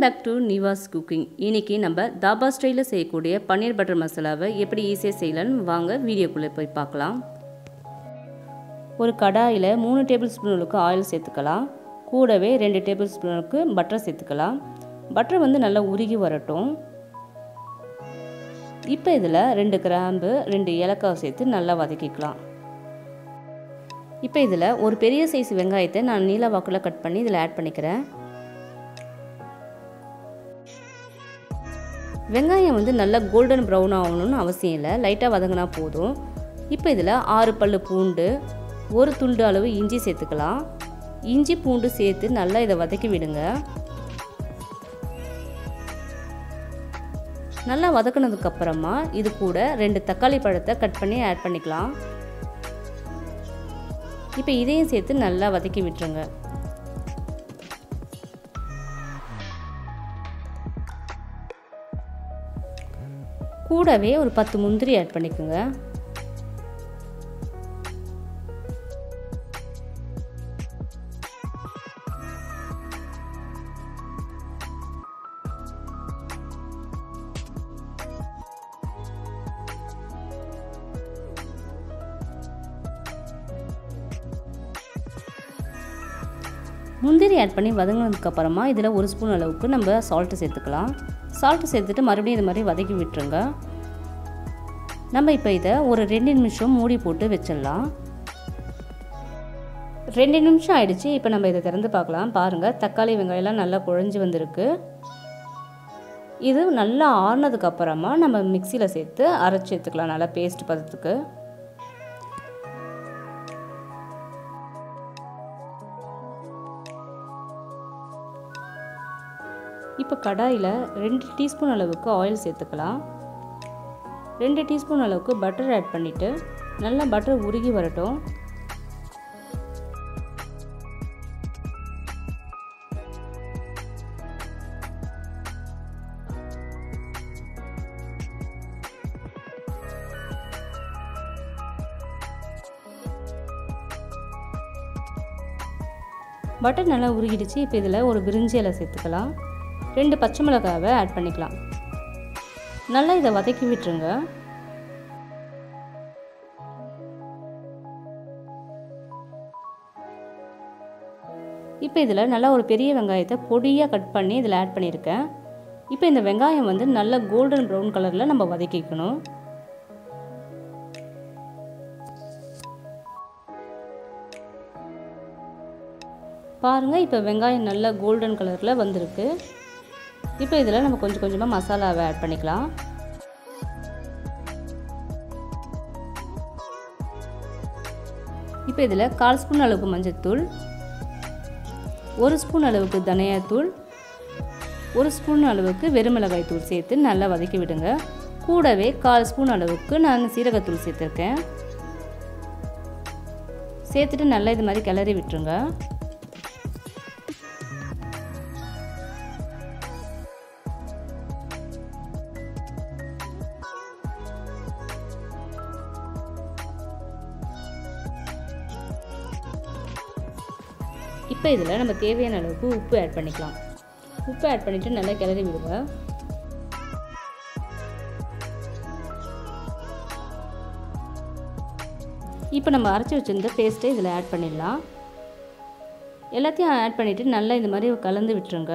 Welcome back to Nivas cooking இன்னைக்கு நம்ம தாபா ஸ்டைலில் செய்யக்கூடிய பன்னீர் பட்டர் மசாலாவை எப்படி ஈஸியாக செய்யலான்னு வாங்க வீடியோக்குள்ளே போய் பார்க்கலாம். ஒரு கடாயில் மூணு டேபிள் ஸ்பூனுக்கு ஆயில் சேர்த்துக்கலாம். கூடவே ரெண்டு டேபிள் ஸ்பூனுக்கு பட்டர் சேர்த்துக்கலாம். பட்டர் வந்து நல்லா உருகி வரட்டும். இப்போ இதில் ரெண்டு கிராம்பு ரெண்டு ஏலக்காய் சேர்த்து நல்லா வதக்கிக்கலாம். இப்போ இதில் ஒரு பெரிய சைஸ் வெங்காயத்தை நான் நீல வாக்கில் கட் பண்ணி இதில் ஆட் பண்ணிக்கிறேன். வெங்காயம் வந்து நல்லா கோல்டன் ப்ரௌன் ஆகணும்னு அவசியம் இல்லை. லைட்டாக வதங்கினா போதும். இப்போ இதில் ஆறு பல் பூண்டு ஒரு துண்டு அளவு இஞ்சி சேர்த்துக்கலாம். இஞ்சி பூண்டு சேர்த்து நல்லா இதை வதக்கி விடுங்க. நல்லா வதக்கினதுக்கப்புறமா இது கூட ரெண்டு தக்காளி பழத்தை கட் பண்ணி ஆட் பண்ணிக்கலாம். இப்போ இதையும் சேர்த்து நல்லா வதக்கி விட்டுருங்க. கூடவே ஒரு பத்து முந்திரி ஆட் பண்ணிக்கோங்க. முந்திரி ஆட் பண்ணி வதங்கினதுக்கப்புறமா இதில் ஒரு ஸ்பூன் அளவுக்கு நம்ம சால்ட்டு சேர்த்துக்கலாம். சால்ட்டு சேர்த்துட்டு மறுபடியும் இது மாதிரி வதக்கி விட்டுருங்க. நம்ம இப்போ இதை ஒரு ரெண்டு நிமிஷம் மூடி போட்டு வச்சிடலாம். ரெண்டு நிமிஷம் ஆயிடுச்சு இப்போ நம்ம இதை திறந்து பார்க்கலாம். பாருங்கள் தக்காளி வெங்காயம்லாம் நல்லா குழஞ்சி வந்திருக்கு. இது நல்லா ஆறுனதுக்கப்புறமா நம்ம மிக்சியில் சேர்த்து அரைச்சி எடுத்துக்கலாம் நல்லா பேஸ்ட் பதத்துக்கு. இப்போ கடாயில் ரெண்டு டீஸ்பூன் அளவுக்கு ஆயில் சேர்த்துக்கலாம். ரெண்டு டீஸ்பூன் அளவுக்கு பட்டர் ஆட் பண்ணிவிட்டு நல்லா பட்டர் உருகி வரட்டும். பட்டர் நல்லா உருகிடுச்சு இப்போ இதில் ஒரு பிரிஞ்சி இலை சேர்த்துக்கலாம். ரெண்டு பச்சை மிளகாவை ஆட் பண்ணிக்கலாம். நல்லா இதை வதக்கி விட்டுருங்க. இப்போ இதில் நல்லா ஒரு பெரிய வெங்காயத்தை பொடியாக கட் பண்ணி இதில் ஆட் பண்ணியிருக்கேன். இப்போ இந்த வெங்காயம் வந்து நல்ல கோல்டன் ப்ரௌன் கலரில் நம்ம வதக்கிக்கணும். பாருங்கள் இப்போ வெங்காயம் நல்லா கோல்டன் கலரில் வந்திருக்கு. இப்போ இதில் நம்ம கொஞ்சம் கொஞ்சமாக மசாலாவை ஆட் பண்ணிக்கலாம். இப்போ இதில் கால் ஸ்பூன் அளவுக்கு மஞ்சள்தூள் ஒரு ஸ்பூன் அளவுக்கு தனியாத்தூள் ஒரு ஸ்பூன் அளவுக்கு வெறுமிளகாய் தூள் சேர்த்து நல்லா வதக்கி விடுங்க. கூடவே கால் ஸ்பூன் அளவுக்கு நான் சீரகத்தூள் சேர்த்துருக்கேன். சேர்த்துட்டு நல்லா இது மாதிரி கிளறி விட்டுருங்க. இப்போ இதில் நம்ம தேவையான அளவுக்கு உப்பு ஆட் பண்ணிக்கலாம். உப்பு ஆட் பண்ணிவிட்டு நல்லா கிளறி விடுங்க. இப்போ நம்ம அரைச்சி வச்சுருந்த பேஸ்ட்டை இதில் ஆட் பண்ணிடலாம். எல்லாத்தையும் ஆட் பண்ணிவிட்டு நல்லா இந்த மாதிரி கலந்து விட்டுருங்க.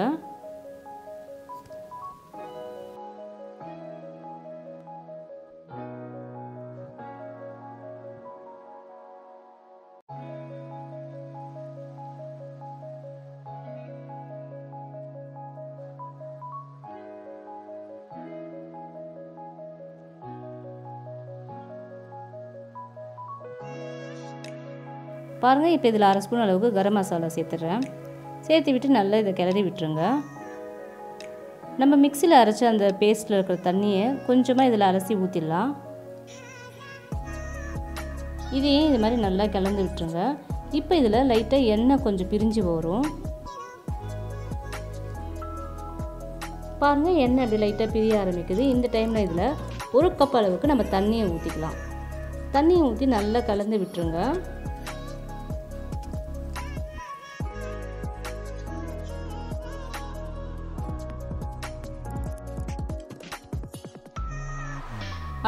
பாருங்கள் இப்போ இதில் அரை ஸ்பூன் அளவுக்கு கரம் மசாலா சேர்த்துட்றேன் சேர்த்து விட்டு நல்லா இதை கிளறி விட்டுருங்க. நம்ம மிக்சியில் அரைச்ச அந்த பேஸ்ட்டில் இருக்கிற தண்ணியை கொஞ்சமாக இதில் அலசி ஊற்றிடலாம் இதையும் இது மாதிரி நல்லா கலந்து விட்டுருங்க. இப்போ இதில் லைட்டாக எண்ணெய் கொஞ்சம் பிரிஞ்சு வரும். பாருங்கள் எண்ணெய் அப்படி லைட்டாக பிரிய ஆரம்பிக்குது. இந்த டைமில் இதில் ஒரு கப் அளவுக்கு நம்ம தண்ணியை ஊற்றிக்கலாம் தண்ணியை ஊற்றி நல்லா கலந்து விட்டுருங்க.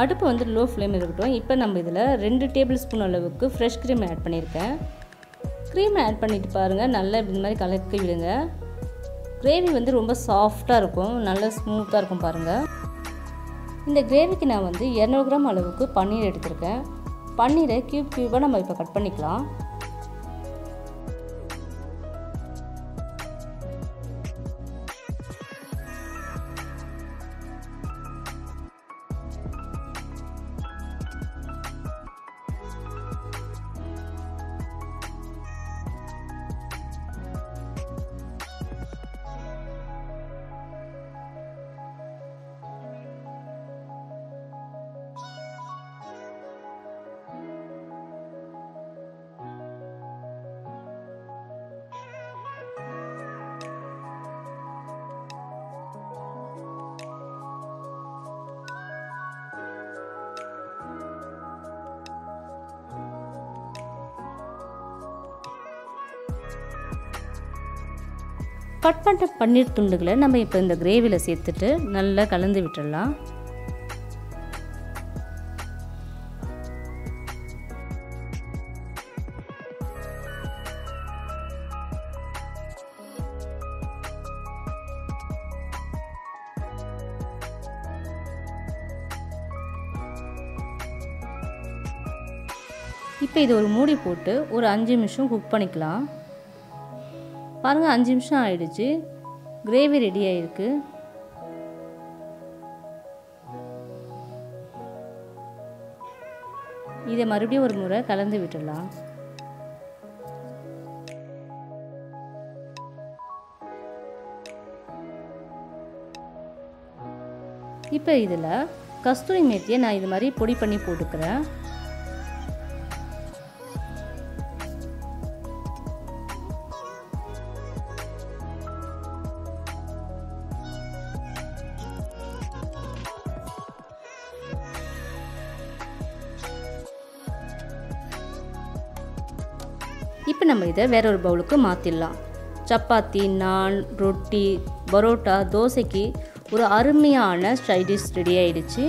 அடுப்பு வந்து லோ ஃப்ளேம் இருக்கட்டும். இப்போ நம்ம இதில் ரெண்டு டேபிள் ஸ்பூன் அளவுக்கு ஃப்ரெஷ் க்ரீம் ஆட் பண்ணியிருக்கேன் க்ரீமை ஆட் பண்ணிட்டு பாருங்கள் நல்லா இந்த மாதிரி கலக்கி விடுங்க. கிரேவி வந்து ரொம்ப சாஃப்டாக இருக்கும். நல்லா ஸ்மூத்தாக இருக்கும் பாருங்கள் இந்த கிரேவிக்கு நான் வந்து இரநூறு கிராம் அளவுக்கு பன்னீர் எடுத்திருக்கேன். பன்னீரை க்யூப் க்யூபாக நம்ம இப்போ கட் பண்ணிக்கலாம். கட் பண்ண பன்னீர் துண்டுகளை நம்ம இப்போ இந்த கிரேவியில் சேர்த்துட்டு நல்லா கலந்து விட்டுடலாம். இப்போ இது ஒரு மூடி போட்டு ஒரு அஞ்சு நிமிஷம் குக் பண்ணிக்கலாம். பாருங்கள் அஞ்சு நிமிஷம் ஆயிடுச்சு. கிரேவி ரெடி ஆகிருக்கு இதை மறுபடியும் ஒரு முறை கலந்து விட்டுடலாம். இப்போ இதில் கஸ்தூரி மேத்தியை நான் இது மாதிரி பொடி பண்ணி போட்டுக்கிறேன். இப்போ நம்ம இதை வேற ஒரு பவுலுக்கு மாற்றிடலாம் சப்பாத்தி நான் ரொட்டி பரோட்டா தோசைக்கு ஒரு அருமையான ஸ்டைடிஷ் ரெடி ஆயிடுச்சு.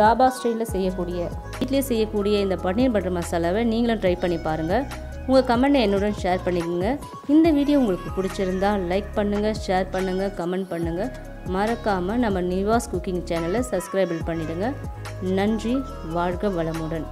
தாபா ஸ்டைலில் செய்யக்கூடிய வீட்லேயே செய்யக்கூடிய இந்த பன்னீர் பட்டர் மசாலாவை நீங்களும் ட்ரை பண்ணி பாருங்கள் உங்கள் கமெண்ட்டை என்னுடன் ஷேர் பண்ணிக்கோங்க. இந்த வீடியோ உங்களுக்கு பிடிச்சிருந்தா லைக் பண்ணுங்கள் ஷேர் பண்ணுங்கள் கமெண்ட் பண்ணுங்கள் மறக்காமல் நம்ம நிவாஸ் குக்கிங் சேனலை சப்ஸ்கிரைபிள் பண்ணிவிடுங்க நன்றி வாழ்க வளமுடன்.